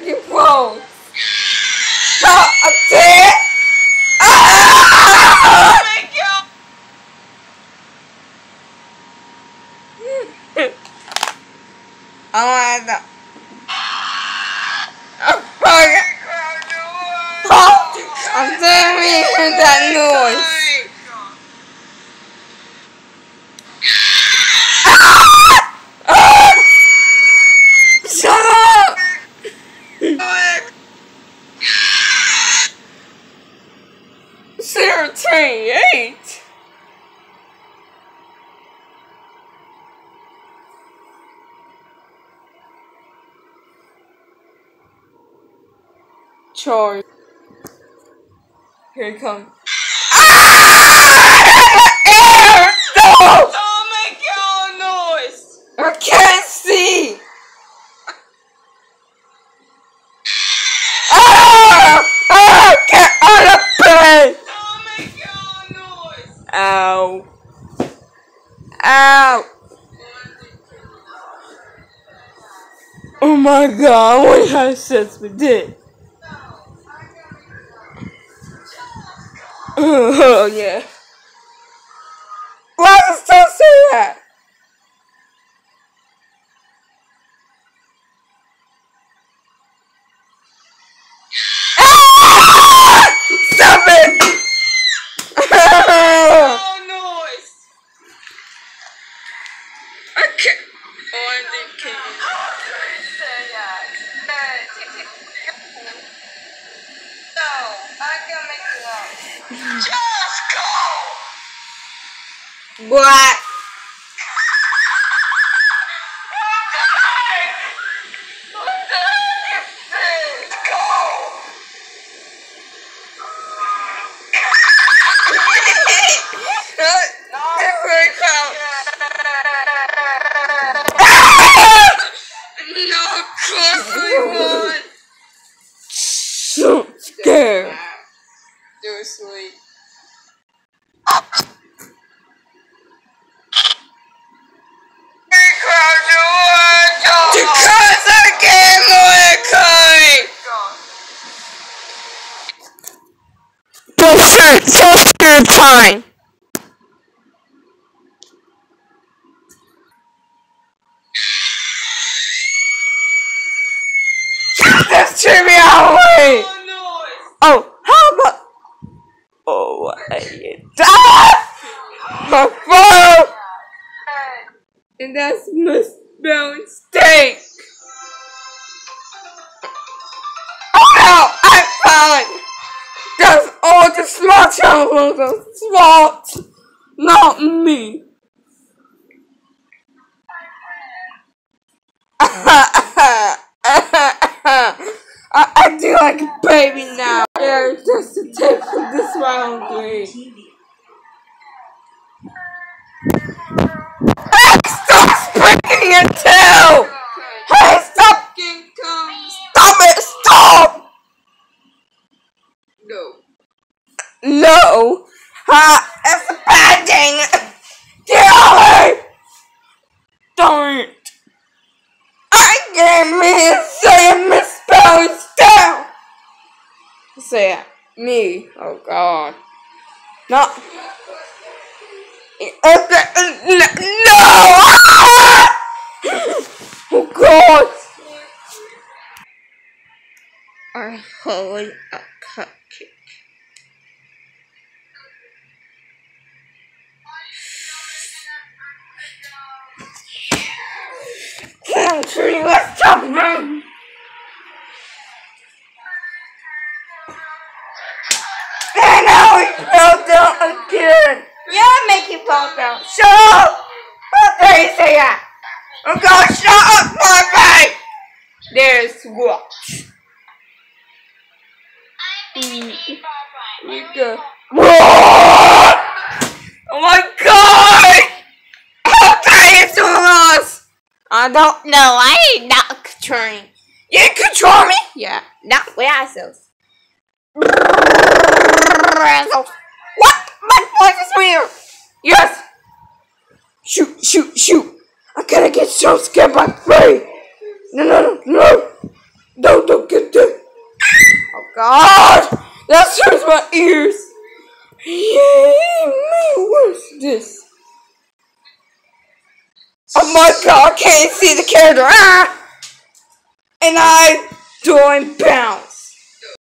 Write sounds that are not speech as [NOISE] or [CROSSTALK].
freaking phone. Stop! I'm dead! Ah! Oh my god. Oh my. I'm doing that noise. 28. Charge. Here he comes. Oh my god, what have sex with this? [LAUGHS] Oh yeah. Why does it say that? Ah! Stop it! No noise! I I did can't. No, I can make it. Just go! What? No, cross we won! So scared. Seriously. Because I Bullshit, just your time. Threw me. No noise! Oh, how about? Oh, I ah! My phone. And that's misspelled steak. Oh no, I found. That's all the smart children's fault, not me. [LAUGHS] I, I like a baby now. Yeah, just to take this round three. Hey, stop spanking your tail! Hey, stop! Stop it! Stop! No. No! Ha! It's a! Get away! Don't! I can't me say misspelled! Say it. Me. Oh god. No. No! [LAUGHS] Oh god! I hold a cupcake. Country, fell down again. Yeah, make you fall down. Shut up! How dare you say that? I'm gonna shut up my face! There's what? Mm-hmm. You go. What? Oh my god! How dare you do us? I don't know. I ain't not controlling. You control me? Yeah, not with assholes. What? My voice is weird! Yes! Shoot, shoot, shoot! I gotta get so scared by three! No, no, no, no! No, don't get that! Oh god! That hurts my ears! Yay, man, what's this? Oh my god, I can't see the character! Ah! And I don't bounce!